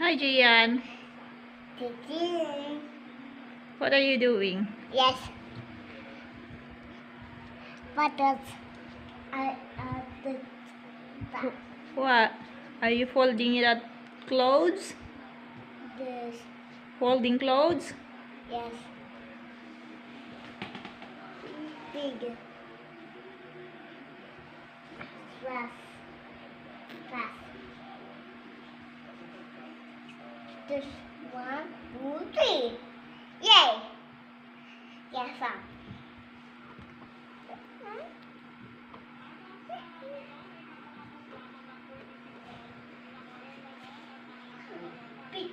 Hi, Gian. Teaching. What are you doing? Yes. What does I uh the What? Are you folding it up clothes? Yes. Folding clothes? yes. Big. Fast. Fast. One, two, three. Yay! Yes, sir. Big.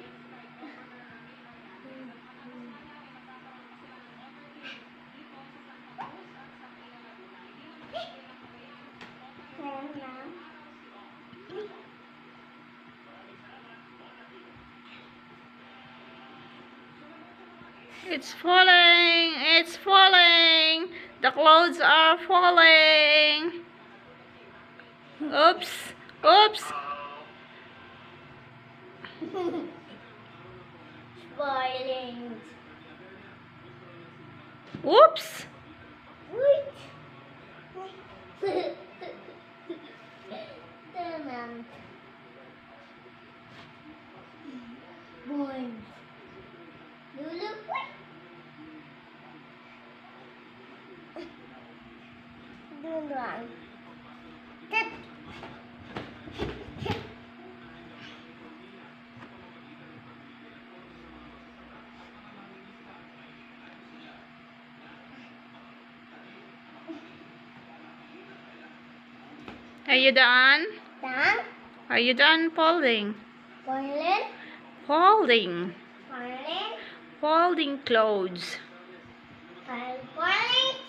It's falling! It's falling! The clothes are falling! Oops! Oops! Spoiling. Oops! Wait. Dun lang. Tet. Are you done? Dan. Are you done folding? Folding. Boiling. Folding clothes. Just.